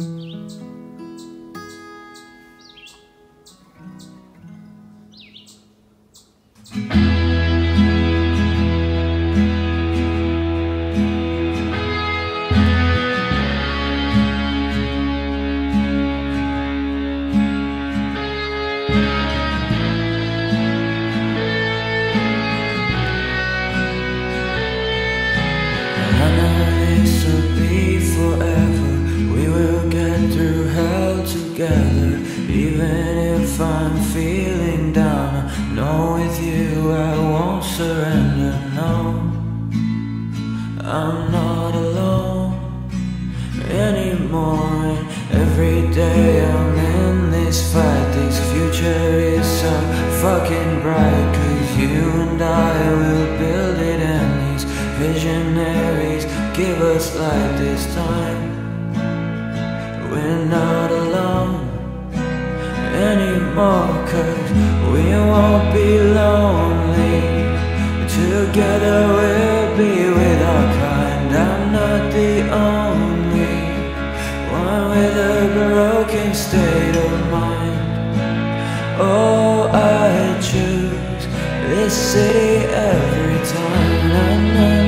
to be together. Even if I'm feeling down, I know with you I won't surrender. No, I'm not alone anymore. Every day I'm in this fight. This future is so fucking bright. Cause you and I will build it, and these visionaries give us light this time. We're not alone Together we'll be with our kind. I'm not the only one with a broken state of mind. Oh, I choose this city every time. Na, na,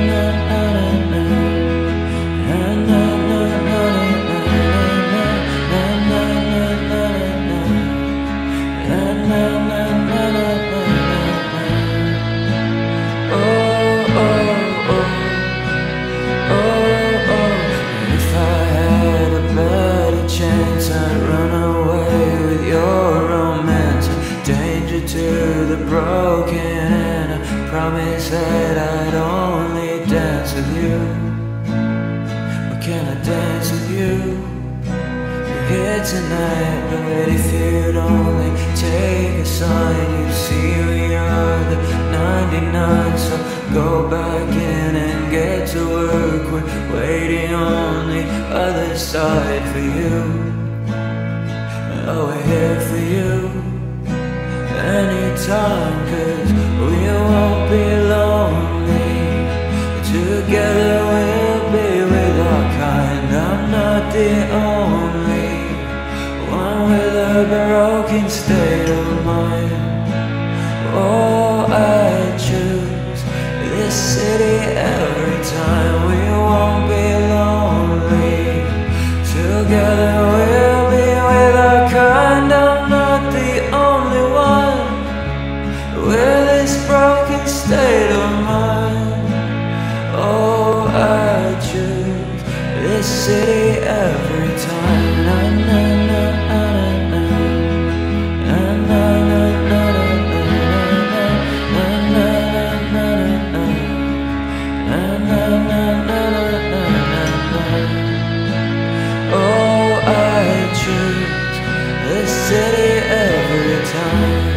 to the broken, I promise that I'd only dance with you. Or can I dance with you? You're here tonight, but if you'd only take a sign, you'd see we are the 99. So go back in and get to work. We're waiting on the other side for you. Oh, you anytime, cause we won't be lonely. Together we'll be with our kind. I'm not the only one with a broken state of mind. Oh, I choose this city every time. We won't be lonely. Together we'll city every time. Na, na, na, Oh, I choose the city every time.